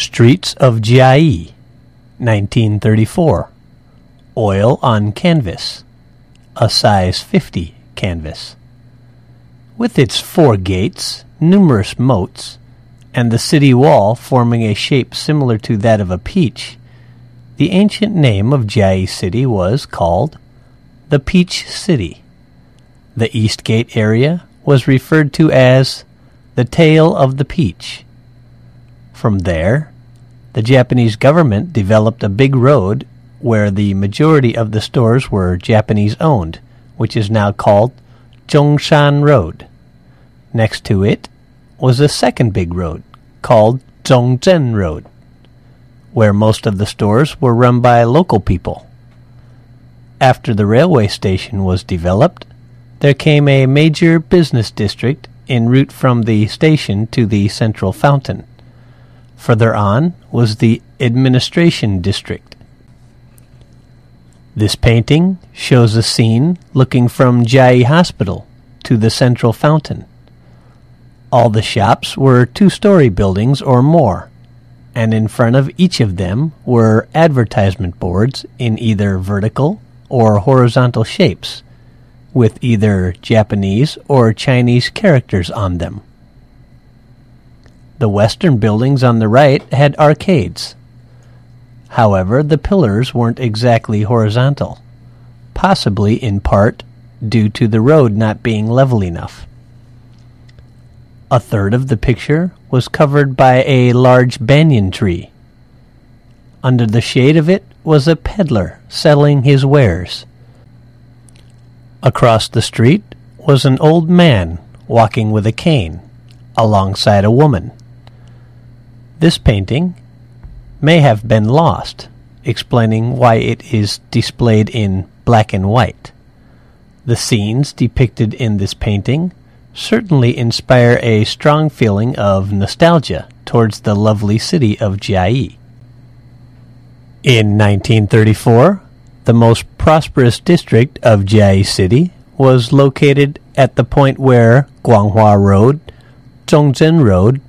Streets of Chiayi, 1934. Oil on canvas. A size 50 canvas. With its four gates, numerous moats, and the city wall forming a shape similar to that of a peach, the ancient name of Chiayi City was called the Peach City. The East Gate area was referred to as the Tail of the Peach. From there, the Japanese government developed a big road where the majority of the stores were Japanese owned, which is now called Zhongshan Road. Next to it was a second big road called Zhongzheng Road, where most of the stores were run by local people. After the railway station was developed, there came a major business district en route from the station to the central fountain. Further on was the administration district. This painting shows a scene looking from Chiayi Hospital to the central fountain. All the shops were two-story buildings or more, and in front of each of them were advertisement boards in either vertical or horizontal shapes, with either Japanese or Chinese characters on them. The western buildings on the right had arcades. However, the pillars weren't exactly horizontal, possibly in part due to the road not being level enough. A third of the picture was covered by a large banyan tree. Under the shade of it was a peddler selling his wares. Across the street was an old man walking with a cane alongside a woman. This painting may have been lost, explaining why it is displayed in black and white. The scenes depicted in this painting certainly inspire a strong feeling of nostalgia towards the lovely city of Chiayi. In 1934, the most prosperous district of Chiayi City was located at the point where Guanghua Road, Zhongzheng Road,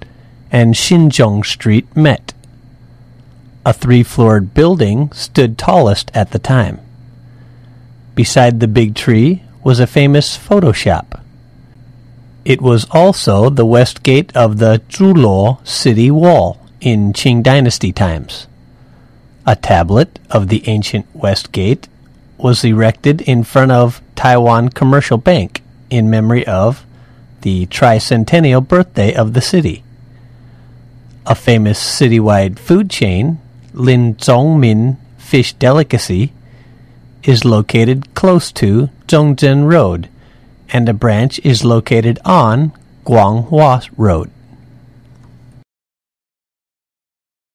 and Xinzhong Street met. A three-floored building stood tallest at the time. Beside the big tree was a famous photo shop. It was also the west gate of the Zhuluo city wall in Qing dynasty times. A tablet of the ancient west gate was erected in front of Taiwan Commercial Bank in memory of the tricentennial birthday of the city. A famous citywide food chain, Lin Zhongmin Fish Delicacy, is located close to Zhongzheng Road, and a branch is located on Guanghua Road.